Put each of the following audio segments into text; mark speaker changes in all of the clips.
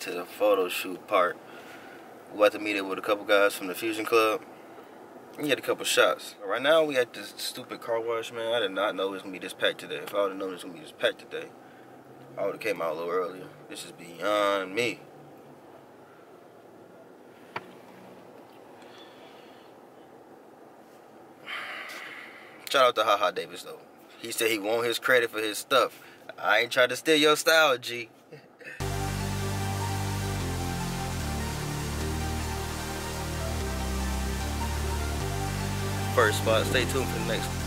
Speaker 1: Into the photo shoot part. We about to meet up with a couple guys from the Fusion Club. We had a couple shots. Right now we at this stupid car wash, man. I did not know it was gonna be this packed today. If I would have known it was gonna be this packed today, I would have came out a little earlier. This is beyond me. Shout out to Haha Davis though. He said he want his credit for his stuff. I ain't trying to steal your style, G. First spot. Stay tuned for the next.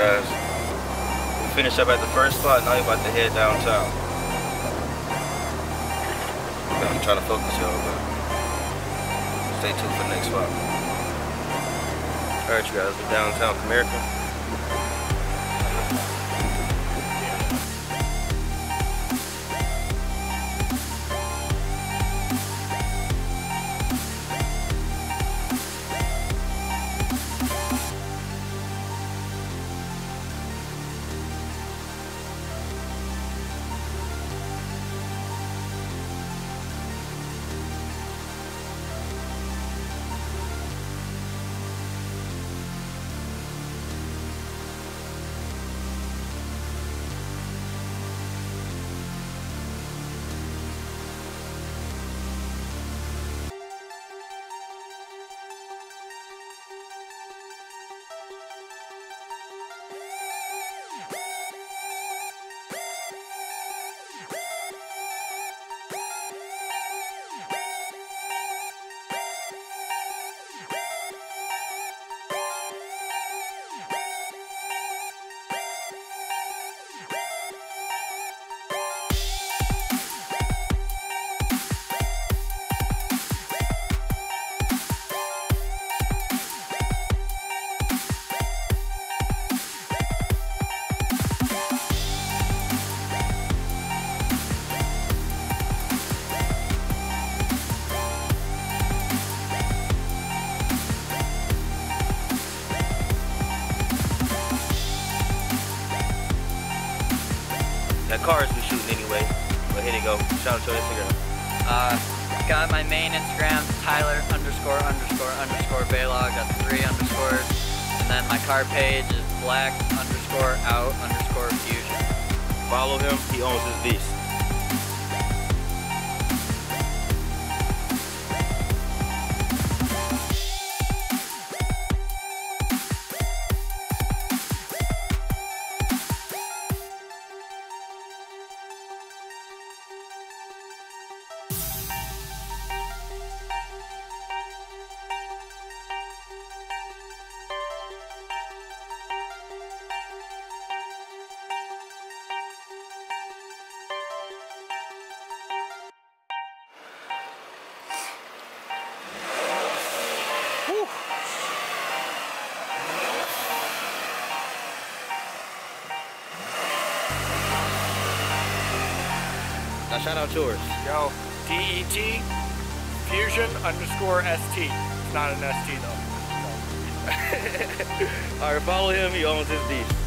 Speaker 1: Guys. We finished up at the first spot. Now we're about to head downtown. I'm trying to focus y'all, but stay tuned for the next spot. Alright, you guys. We're downtown America. Cars we shooting anyway. But here you go. Shout out to your Instagram.
Speaker 2: Uh, got my main Instagram, Tyler underscore underscore underscore Baylog. Got three underscores. And then my car page is black underscore out underscore fusion.
Speaker 1: Follow him. He owns his beast. Shout out yours.
Speaker 3: Yo, DET Fusion underscore ST. It's not an ST though.
Speaker 1: All right, follow him. He owns his beast.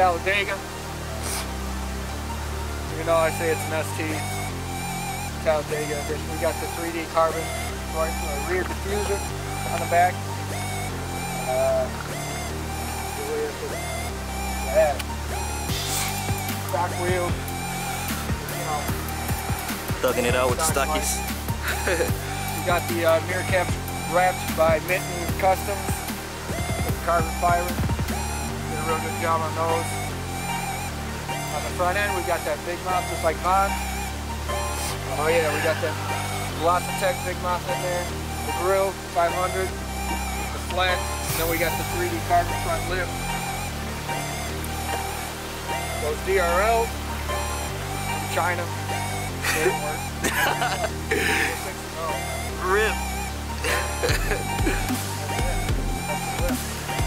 Speaker 3: Talladega. Even though I say it's an ST, Talladega edition. We got the 3D carbon right, uh, rear diffuser on the back. Uh, the rear. Stock wheels. You know,
Speaker 1: Thugging it out with the stockies.
Speaker 3: we got the uh, mirror caps wrapped by Mitten Customs with carbon fiber. Real good job on those. On the front end, we got that big mouth just like mine. Oh yeah, we got that Velocitech big mouth in there. The grill, 500. The flat. And then we got the 3D carbon front lip. Those DRL from China. Didn't work.
Speaker 1: Rip.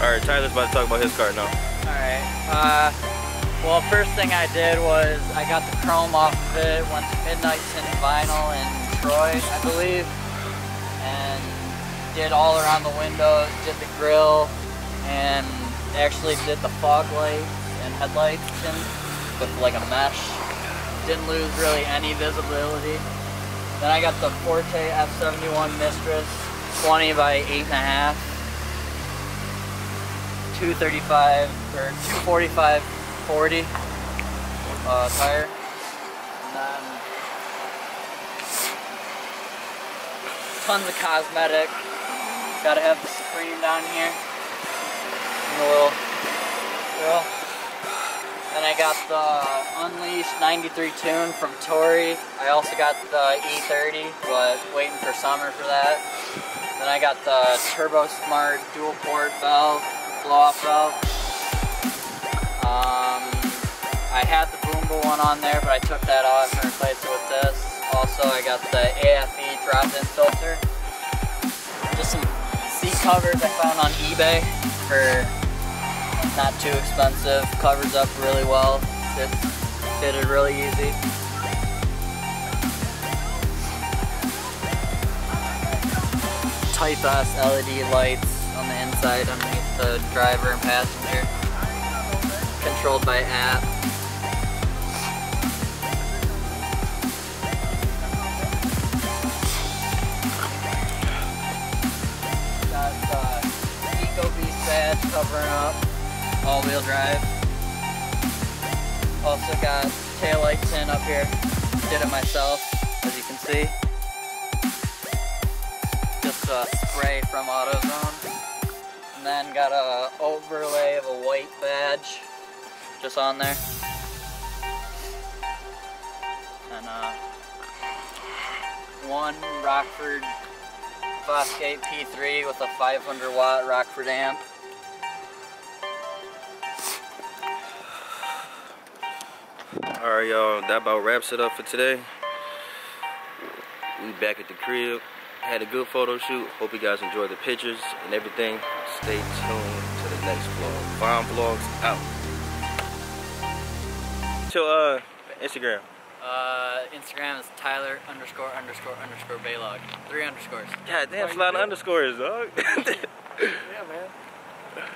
Speaker 1: All right, Tyler's about to talk about his car now.
Speaker 2: Uh, well, first thing I did was I got the chrome off of it, went to Midnight's in Vinyl in Troy, I believe, and did all around the windows, did the grill, and actually did the fog lights and headlights in with like a mesh. Didn't lose really any visibility. Then I got the Forte F71 Mistress 20 by 8.5. 235 or 245 40 uh, tire. Tons of cosmetic. Gotta have the Supreme down here. And the little grill. Then I got the Unleashed 93 tune from Tori. I also got the E30, but waiting for summer for that. Then I got the Turbo Smart dual port valve, off valve. Um, I had the Boomba one on there, but I took that off and replaced it with this. Also, I got the AFE drop-in filter. Just some seat covers I found on eBay for not too expensive. Covers up really well. It fitted really easy. Type S LED lights on the inside underneath the driver and passenger. Controlled by app. Got uh, the EcoBeast badge covering up all-wheel drive. Also got taillight tin up here. Did it myself, as you can see. Just a spray from AutoZone. And then got a overlay of a white badge just on there. And uh, one Rockford Fosgate P3 with a 500 watt Rockford amp.
Speaker 1: All right, y'all. That about wraps it up for today. We back at the crib. Had a good photo shoot. Hope you guys enjoyed the pictures and everything. Stay tuned to the next vlog. Von Vlogs out. To uh Instagram.
Speaker 2: Uh, Instagram is Tyler underscore underscore underscore Baylog. Three underscores.
Speaker 1: God damn, it's a
Speaker 3: you
Speaker 1: lot of underscores, dog.
Speaker 3: Yeah, man.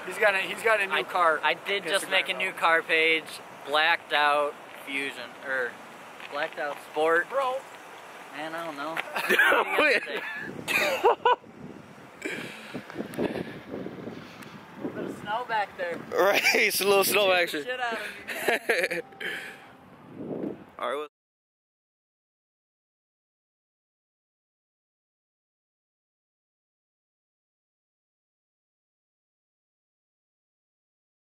Speaker 3: He's got a he's got a new
Speaker 2: I,
Speaker 3: car.
Speaker 2: I did just make a new car page, blacked out fusion or blacked out sport.
Speaker 3: bro.
Speaker 2: Man, I don't know. What do you guys think? Bit of snow back there.
Speaker 1: right, it's a little snow action.